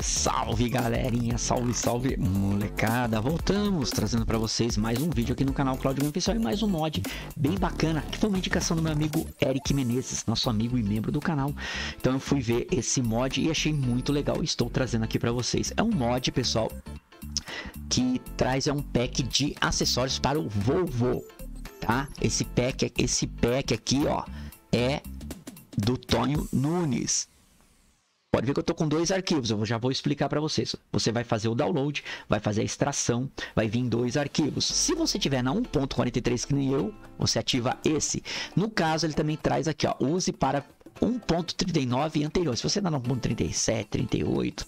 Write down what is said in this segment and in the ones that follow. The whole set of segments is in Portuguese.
Salve, salve galerinha, salve, salve molecada. Voltamos trazendo para vocês mais um vídeo aqui no canal Claudio Game Pessoal e mais um mod bem bacana, que foi uma indicação do meu amigo Eric Menezes, nosso amigo e membro do canal. Então eu fui ver esse mod e achei muito legal, estou trazendo aqui para vocês. É um mod, pessoal, que traz é um pack de acessórios para o Volvo, tá? Esse pack, esse pack aqui, ó, é do Tonho Nunes. Pode ver que eu estou com dois arquivos, eu já vou explicar para vocês. Você vai fazer o download, vai fazer a extração, vai vir dois arquivos. Se você tiver na 1.43 que nem eu, você ativa esse. No caso, ele também traz aqui, ó, use para 1.39 e anterior. Se você está na 1.37, 38,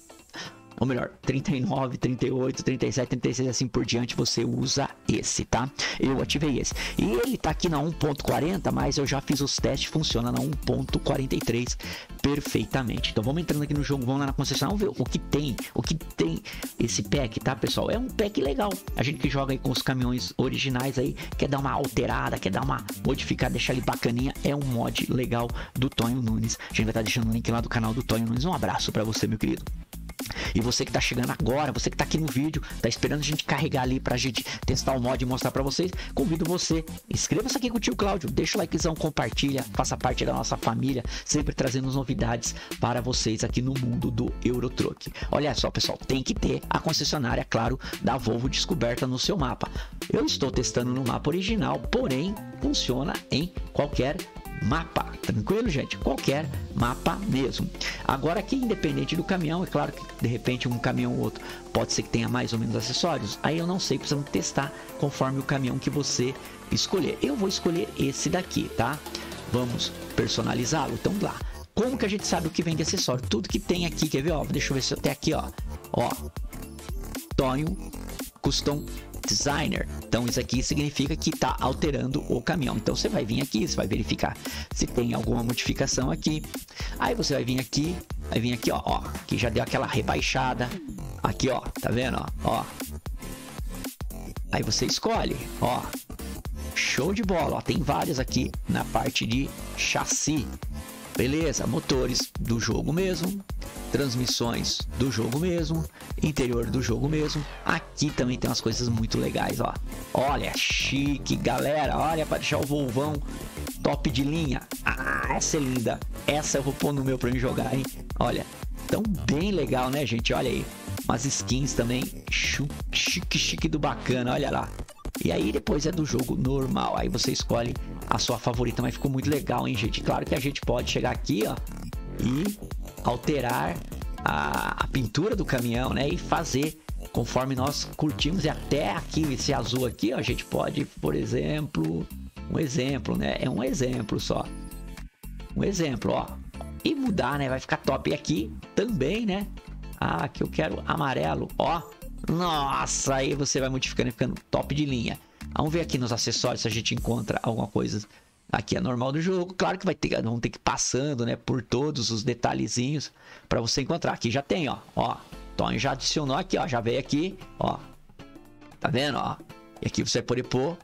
ou melhor, 39, 38, 37, 36 assim por diante, você usa esse, tá? Eu ativei esse. E ele tá aqui na 1.40, mas eu já fiz os testes, funciona na 1.43 perfeitamente. Então vamos entrando aqui no jogo, vamos lá na vamos ver o que tem, o que tem esse pack, tá, pessoal? É um pack legal. A gente que joga aí com os caminhões originais aí, quer dar uma alterada, quer dar uma modificada, deixar ele bacaninha, é um mod legal do Tonho Nunes. A gente vai estar tá deixando o link lá do canal do Tonho Nunes. Um abraço para você, meu querido. E você que está chegando agora, você que está aqui no vídeo, está esperando a gente carregar ali para a gente testar o mod e mostrar para vocês, convido você, inscreva-se aqui com o tio Cláudio, deixa o likezão, compartilha, faça parte da nossa família, sempre trazendo novidades para vocês aqui no mundo do Eurotruck. Olha só, pessoal, tem que ter a concessionária, claro, da Volvo descoberta no seu mapa. Eu estou testando no mapa original, porém funciona em qualquer mapa, tranquilo, gente? Qualquer mapa mesmo. Agora aqui, independente do caminhão, é claro que de repente um caminhão ou outro pode ser que tenha mais ou menos acessórios. Aí eu não sei, precisamos testar conforme o caminhão que você escolher. Eu vou escolher esse daqui, tá? Vamos personalizá-lo. Então lá. Como que a gente sabe o que vem de acessório? Tudo que tem aqui, quer ver? Ó, deixa eu ver se eu tenho aqui, ó. Ó. Tonho Custom designer. Então isso aqui significa que está alterando o caminhão. Então você vai vir aqui, você vai verificar se tem alguma modificação aqui. Aí você vai vir aqui, vai vir aqui, ó, ó, que já deu aquela rebaixada. Aqui, ó, tá vendo, ó, ó. Aí você escolhe, ó. Show de bola, ó, tem vários aqui na parte de chassi. Beleza, motores do jogo mesmo, transmissões do jogo mesmo, interior do jogo mesmo. Aqui também tem umas coisas muito legais, ó. Olha, chique, galera. Olha para deixar o Volvão top de linha. Ah, essa é linda. Essa eu vou pôr no meu para me jogar, hein? Olha, tão bem legal, né, gente? Olha aí. Umas skins também chique, chique do bacana, olha lá. E aí depois é do jogo normal. Aí você escolhe a sua favorita, mas ficou muito legal, hein, gente? Claro que a gente pode chegar aqui, ó, e alterar a, a pintura do caminhão, né? E fazer conforme nós curtimos. E até aqui, esse azul aqui, ó, a gente pode, por exemplo, um exemplo, né? É um exemplo só. Um exemplo, ó. E mudar, né? Vai ficar top. E aqui também, né? Ah, que eu quero amarelo, ó. Nossa, aí você vai modificando e ficando top de linha. Vamos ver aqui nos acessórios se a gente encontra alguma coisa. Aqui é normal do jogo. Claro que vai ter, vão ter que ir passando, né, por todos os detalhezinhos para você encontrar. Aqui já tem, ó, ó. Tony já adicionou aqui, ó, já veio aqui, ó. Tá vendo, ó? E aqui você vai poder pôr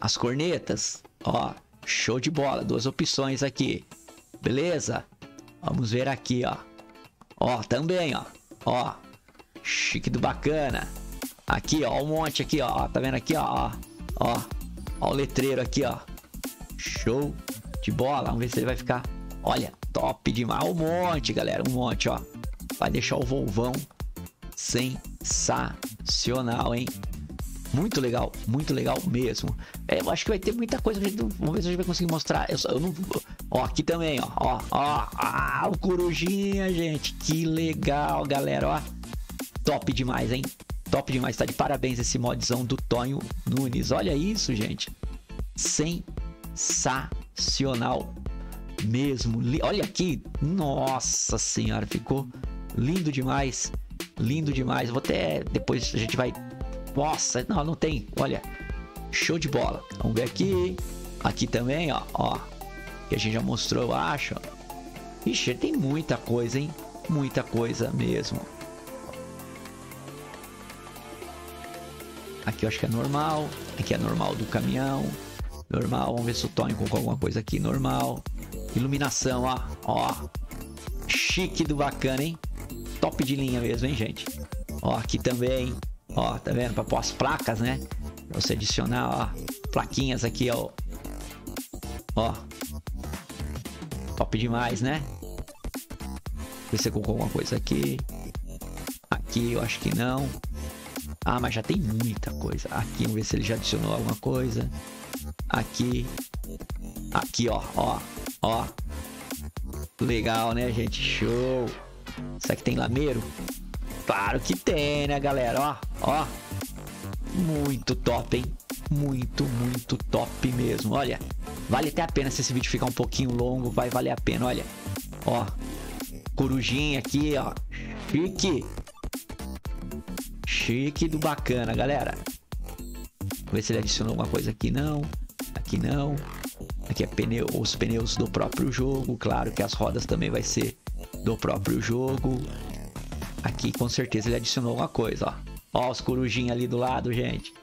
as cornetas, ó. Show de bola, duas opções aqui. Beleza? Vamos ver aqui, ó. Ó, também, ó. Ó. Chique do bacana. Aqui, ó, um monte aqui, ó. Tá vendo aqui, ó. Ó, ó o letreiro aqui, ó. Show de bola. Vamos ver se ele vai ficar. Olha, top demais. Um monte, galera. Um monte, ó. Vai deixar o Volvão sensacional, hein? Muito legal, muito legal mesmo. É, eu acho que vai ter muita coisa. Vamos ver se a gente vai conseguir mostrar. Eu, só, eu não. Ó, aqui também, ó. Ó, ó. Ah, o Corujinha, gente. Que legal, galera. Ó. Top demais, hein? Top demais, tá de parabéns esse modzão do Tonho Nunes. Olha isso, gente. Sensacional mesmo. Olha aqui, nossa senhora, ficou lindo demais. Lindo demais. Vou até depois a gente vai Nossa, não, não tem. Olha. Show de bola. Vamos ver aqui. Aqui também, ó, ó. Que a gente já mostrou, eu acho. Ixi, tem muita coisa, hein? Muita coisa mesmo. Aqui eu acho que é normal. Aqui é normal do caminhão. Normal. Vamos ver se o Tony colocou alguma coisa aqui. Normal. Iluminação, ó. Ó. Chique do bacana, hein? top de linha mesmo, hein, gente? Ó, aqui também, ó, tá vendo? Pra pôr as placas, né? Pra você adicionar, ó, plaquinhas aqui, ó. Ó. Top demais, né? Ver se colocou alguma coisa aqui. Aqui eu acho que não. Ah, mas já tem muita coisa. Aqui, vamos ver se ele já adicionou alguma coisa. Aqui. Aqui, ó, ó, ó. Legal, né, gente? Show. Será que tem lameiro? Claro que tem, né, galera? Ó, ó. Muito top, hein? Muito, muito top mesmo. Olha, vale até a pena se esse vídeo ficar um pouquinho longo. Vai valer a pena, olha. Ó, corujinha aqui, ó. Chique. Chique do bacana, galera. Vamos ver se ele adicionou alguma coisa aqui. Não. Aqui não. Aqui é pneu, os pneus do próprio jogo. Claro que as rodas também vai ser do próprio jogo. Aqui com certeza ele adicionou alguma coisa, ó. Ó os corujinhos ali do lado, gente.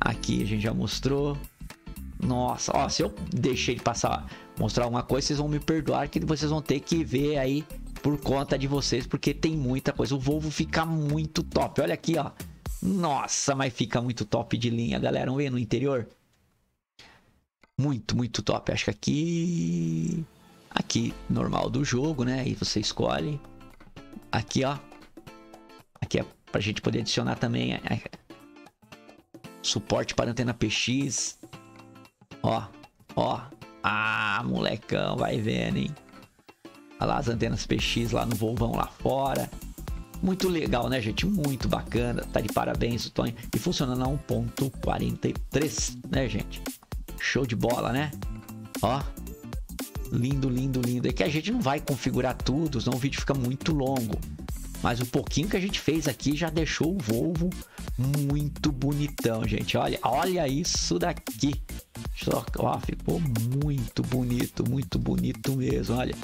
Aqui a gente já mostrou. Nossa, ó, se eu deixei de passar, mostrar alguma coisa, vocês vão me perdoar que vocês vão ter que ver aí por conta de vocês, porque tem muita coisa. O Volvo fica muito top. Olha aqui, ó. Nossa, mas fica muito top de linha, galera. Vamos ver no interior? Muito, muito top. Acho que aqui... Aqui, normal do jogo, né? Aí você escolhe. Aqui, ó. Aqui é pra gente poder adicionar também é, é, suporte para antena PX. Ó, ó. Ah, molecão, vai vendo, hein? Olha lá as antenas PX lá no Volvão lá fora. Muito legal, né, gente? Muito bacana. Tá de parabéns o Tonho. E funcionando a 1.43, né, gente? Show de bola, né? Ó. Lindo, lindo, lindo. É que a gente não vai configurar tudo, senão o vídeo fica muito longo. Mas o pouquinho que a gente fez aqui já deixou o Volvo muito bonitão, gente. Olha, olha isso daqui. Só, ó, ficou muito bonito, muito bonito mesmo, olha.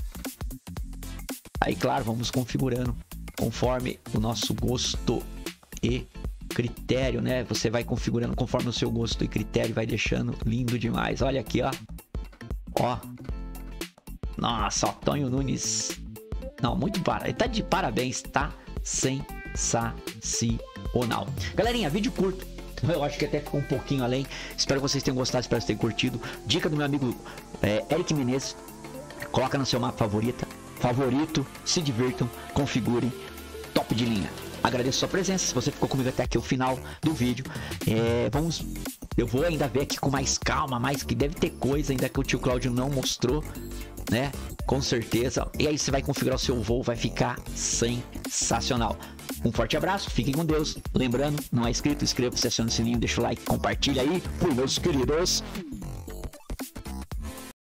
Aí, claro, vamos configurando conforme o nosso gosto e critério, né? Você vai configurando conforme o seu gosto e critério, vai deixando lindo demais. Olha aqui, ó. Ó. Nossa, Tonho Nunes. Não, muito para. Ele tá de parabéns, tá sensacional. Galerinha, vídeo curto. Eu acho que até ficou um pouquinho além. Espero que vocês tenham gostado, espero que vocês tenham curtido. Dica do meu amigo é, Eric Menezes. Coloca no seu mapa favorita favorito, se divirtam, configurem, top de linha. Agradeço a sua presença, se você ficou comigo até aqui o final do vídeo. É, vamos, eu vou ainda ver aqui com mais calma, mais que deve ter coisa ainda que o tio Cláudio não mostrou, né? Com certeza. E aí você vai configurar o seu voo, vai ficar sensacional. Um forte abraço, fiquem com Deus. Lembrando, não é inscrito, inscreva-se, acione o sininho, deixa o like, compartilha aí. Fui, meus queridos.